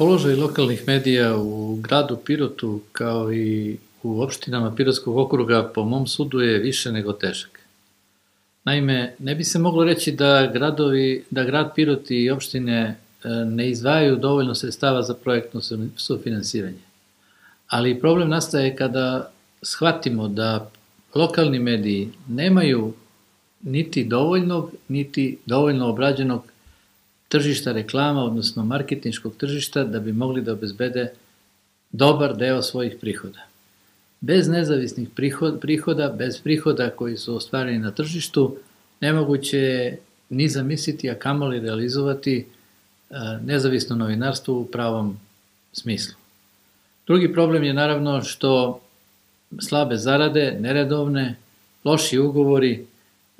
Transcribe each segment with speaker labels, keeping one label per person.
Speaker 1: Položaj lokalnih medija u gradu Pirotu kao i u opštinama Pirotskog okruga po mom sudu je više nego težak. Naime, ne bi se moglo reći da gradovi, da grad Pirot i opštine e, ne izdvajaju dovoljno sredstava za projektno sufinansiranje. Ali problem nastaje kada shvatimo da lokalni mediji nemaju niti dovoljnog, niti dovoljno obrađenog tržišta reklama, odnosno marketinškog tržišta, da bi mogli da obezbede dobar deo svojih prihoda. Bez nezavisnih prihoda, bez prihoda koji su ostvareni na tržištu, nemoguće je ni zamisliti, a kamoli realizovati e, nezavisno novinarstvo u pravom smislu. Drugi problem je naravno što slabe zarade, neredovne, loši ugovori,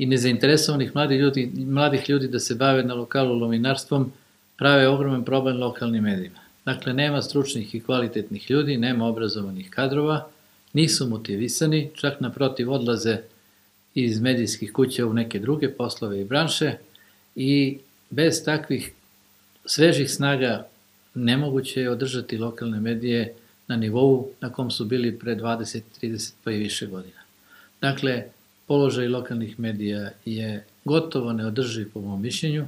Speaker 1: i nezainteresovanih mladih ljudi, mladih ljudi da se bave na lokalu lovinarstvom prave ogroman problem lokalnim medijima. Dakle, nema stručnih i kvalitetnih ljudi, nema obrazovanih kadrova, nisu motivisani, čak naprotiv odlaze iz medijskih kuća u neke druge poslove i branše i bez takvih svežih snaga nemoguće je održati lokalne medije na nivou na kom su bili pre 20, 30 pa i više godina. Dakle, položaj lokalnih medija je gotovo neodrživ po mom mišljenju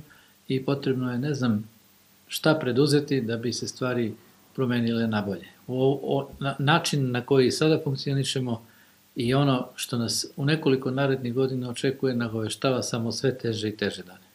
Speaker 1: i potrebno je, ne znam, šta preduzeti da bi se stvari promenile na bolje. O, o, na, način na koji sada funkcionišemo i ono što nas u nekoliko narednih godina očekuje nagoveštava samo sve teže i teže dane.